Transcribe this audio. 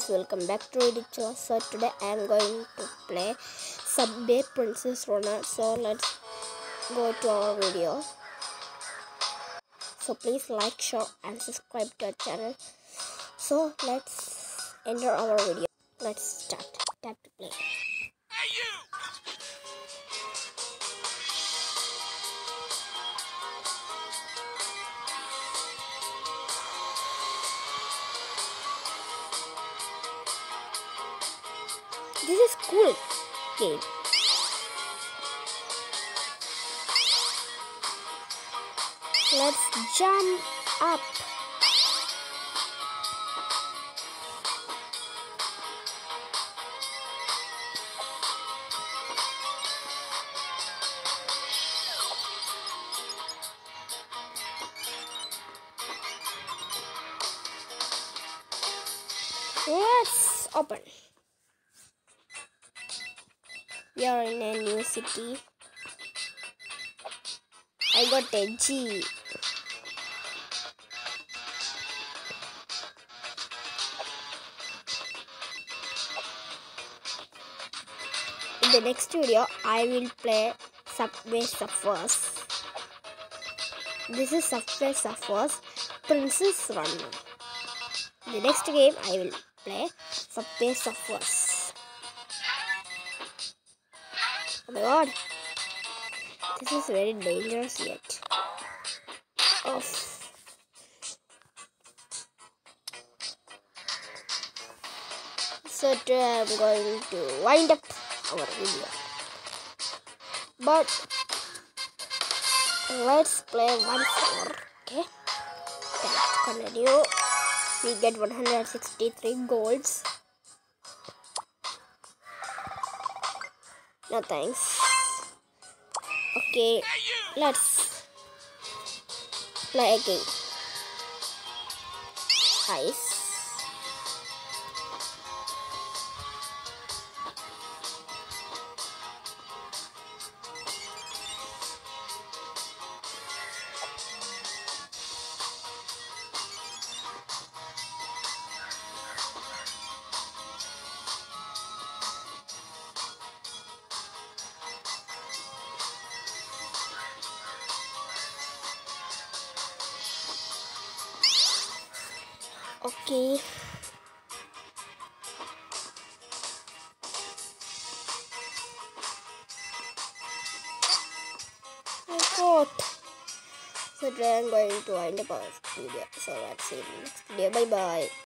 guys welcome back to Ridiculous so today I am going to play Subway Princess Runner so let's go to our video. So please like share and subscribe to our channel. So let's enter our video. Let's start. Tap to play this is cool. Game. Let's jump up. Let's open are in a new city. I got a G. In the next video I will play Subway Surfers. This is Subway Surfers Princess Runner the next game I will play Subway Surfers Oh my god. This is very dangerous yet. Oh. So today I'm going to wind up our video. But let's play once more. Okay. Let's continue. We get 163 golds. No thanks. Okay, let's play again. Ice. Okay. Oh I got. So today I'm going to wind up our video. So see you next video. Bye bye.